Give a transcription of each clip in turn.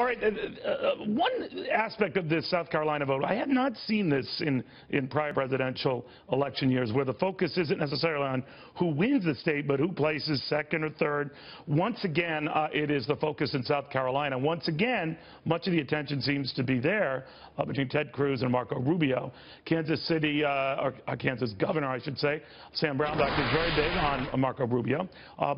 All right, uh, uh, one aspect of this South Carolina vote, I have not seen this in, in prior presidential election years where the focus isn't necessarily on who wins the state, but who places second or third. Once again, uh, it is the focus in South Carolina. Once again, much of the attention seems to be there uh, between Ted Cruz and Marco Rubio. Kansas City, uh, or uh, Kansas governor, I should say, Sam Brownback is very big on Marco Rubio,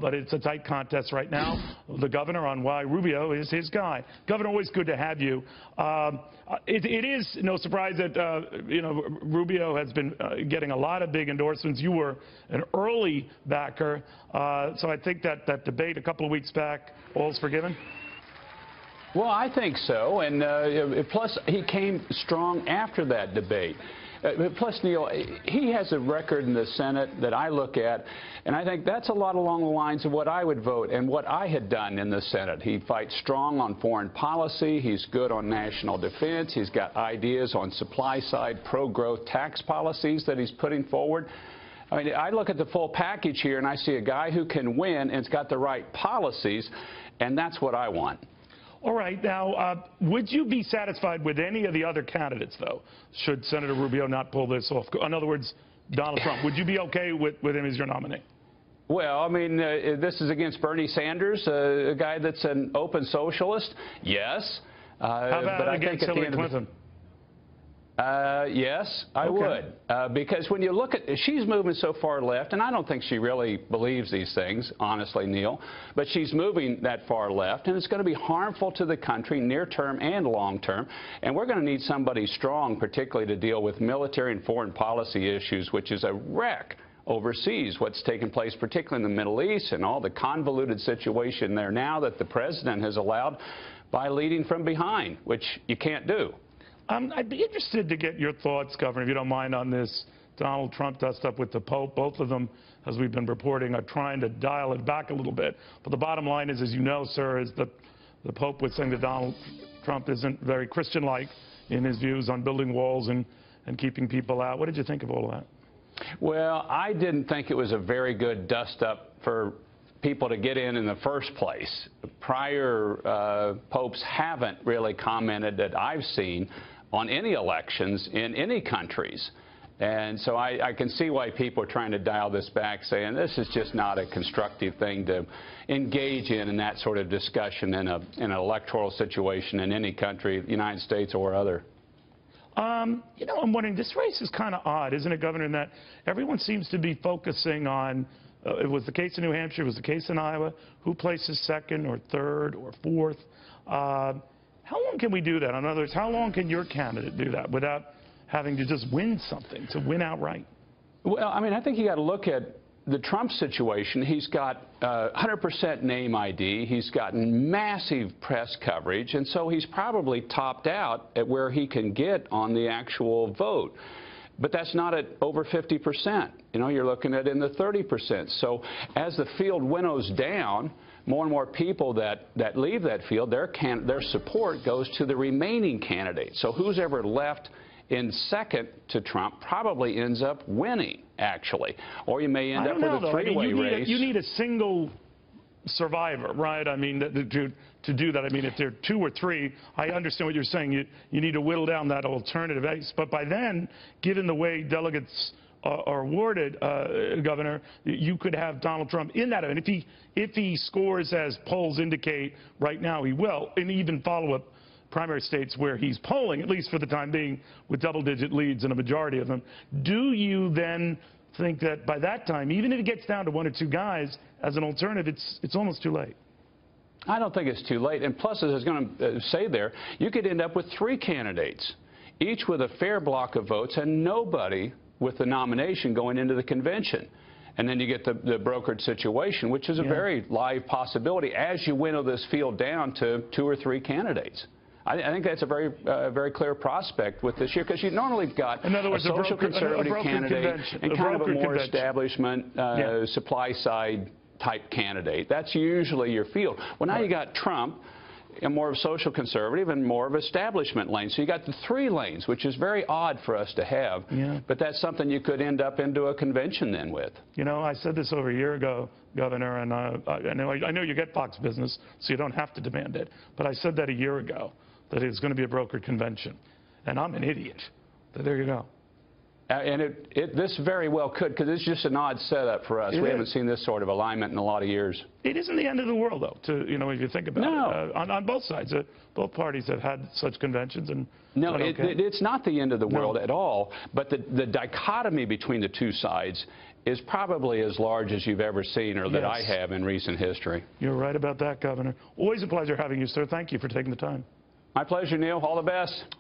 but it's a tight contest right now. The governor on why Rubio is his guy. Governor, always good to have you. Um, it, it is no surprise that uh, you know Rubio has been uh, getting a lot of big endorsements. You were an early backer, uh, so I think that that debate a couple of weeks back, all's forgiven. Well, I think so, and uh, plus he came strong after that debate. Uh, plus, Neil, he has a record in the Senate that I look at, and I think that's a lot along the lines of what I would vote and what I had done in the Senate. He fights strong on foreign policy. He's good on national defense. He's got ideas on supply side pro-growth tax policies that he's putting forward. I mean, I look at the full package here, and I see a guy who can win and's got the right policies, and that's what I want. All right. Now, uh, would you be satisfied with any of the other candidates, though, should Senator Rubio not pull this off? In other words, Donald Trump. Would you be okay with, with him as your nominee? Well, I mean, uh, this is against Bernie Sanders, uh, a guy that's an open socialist. Yes. Uh, How about but I against think Hillary Clinton? Uh, yes, I okay. would. Uh, because when you look at, she's moving so far left, and I don't think she really believes these things, honestly, Neil, but she's moving that far left, and it's going to be harmful to the country near term and long term. And we're going to need somebody strong, particularly to deal with military and foreign policy issues, which is a wreck overseas, what's taking place, particularly in the Middle East, and all the convoluted situation there now that the president has allowed by leading from behind, which you can't do. Um, I'd be interested to get your thoughts, Governor, if you don't mind, on this Donald Trump dust up with the Pope. Both of them, as we've been reporting, are trying to dial it back a little bit. But the bottom line is, as you know, sir, is that the Pope was saying that Donald Trump isn't very Christian-like in his views on building walls and, and keeping people out. What did you think of all of that? Well, I didn't think it was a very good dust-up for people to get in in the first place. Prior uh, popes haven't really commented that I've seen on any elections in any countries. And so I, I, can see why people are trying to dial this back, saying this is just not a constructive thing to engage in in that sort of discussion in, a, in an electoral situation in any country, United States or other. Um, you know, I'm wondering, this race is kind of odd, isn't it, Governor, in that everyone seems to be focusing on, uh, it was the case in New Hampshire, it was the case in Iowa, who places second or third or fourth. Uh, how long can we do that? In other words, how long can your candidate do that without having to just win something, to win outright? Well, I mean, I think you got to look at the Trump situation. He's got 100% uh, name ID. He's gotten massive press coverage, and so he's probably topped out at where he can get on the actual vote. But that's not at over 50%. You know, you're looking at in the 30%. So as the field winnows down, more and more people that, that leave that field, their, can, their support goes to the remaining candidates. So who's ever left in second to Trump probably ends up winning, actually. Or you may end up know, with a three-way I mean, race. A, you need a single survivor, right? I mean, to, to do that. I mean, if there are two or three, I understand what you're saying. You, you need to whittle down that alternative. But by then, given the way delegates are awarded, uh, Governor, you could have Donald Trump in that. And if he, if he scores as polls indicate right now he will, and even follow-up primary states where he's polling, at least for the time being, with double-digit leads in a majority of them, do you then think that by that time, even if it gets down to one or two guys, as an alternative, it's, it's almost too late? I don't think it's too late. And plus, as I was going to uh, say there, you could end up with three candidates, each with a fair block of votes and nobody with the nomination going into the convention. And then you get the, the brokered situation, which is a yeah. very live possibility as you winnow this field down to two or three candidates. I, I think that's a very, uh, very clear prospect with this year because you normally got In other words, a social a broker, conservative a candidate and kind of a more convention. establishment uh, yeah. supply side type candidate. That's usually your field. Well, now right. you got Trump more of social conservative and more of establishment lanes. So you got the three lanes, which is very odd for us to have. Yeah. But that's something you could end up into a convention then with. You know, I said this over a year ago, Governor, and uh, I, I know I know you get Fox Business, so you don't have to demand it. But I said that a year ago that it's going to be a brokered convention, and I'm an idiot. But there you go. Uh, And it, it, this very well could, because it's just an odd setup for us. It we is. haven't seen this sort of alignment in a lot of years. It isn't the end of the world, though. To you know, if you think about No. it, uh, on, on both sides, uh, both parties have had such conventions, and No, it, okay. it's not the end of the world at all. But the, the dichotomy between the two sides is probably as large as you've ever seen or that I have in recent history. You're right about that, Governor. Always a pleasure having you, sir. Thank you for taking the time. My pleasure, Neil. All the best.